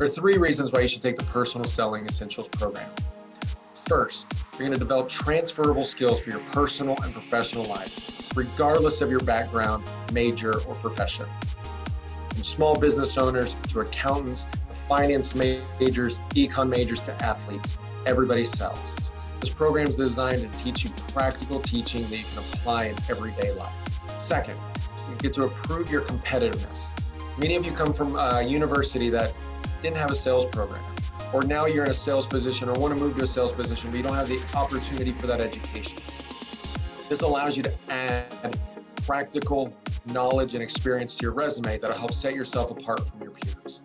There are three reasons why you should take the Personal Selling Essentials program. First, you're going to develop transferable skills for your personal and professional life, regardless of your background, major, or profession. From small business owners to accountants, to finance majors, econ majors to athletes, everybody sells. This program is designed to teach you practical teaching that you can apply in everyday life. Second, you get to improve your competitiveness. Many of you come from a university that didn't have a sales program, or now you're in a sales position or want to move to a sales position, but you don't have the opportunity for that education. This allows you to add practical knowledge and experience to your resume that'll help set yourself apart from your peers.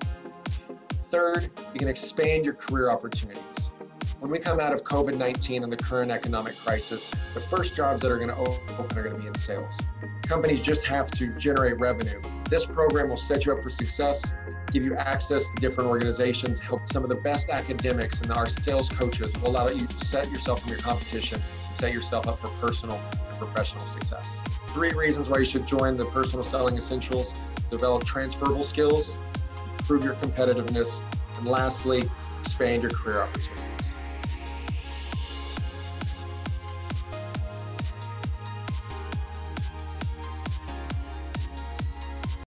Third, you can expand your career opportunities. When we come out of COVID 19 and the current economic crisis, the first jobs that are going to open are going to be in sales. Companies just have to generate revenue. This program will set you up for success, give you access to different organizations, help some of the best academics and our sales coaches will allow you to set yourself from your competition and set yourself up for personal and professional success. Three reasons why you should join the Personal Selling Essentials develop transferable skills, improve your competitiveness, and lastly, expand your career opportunities.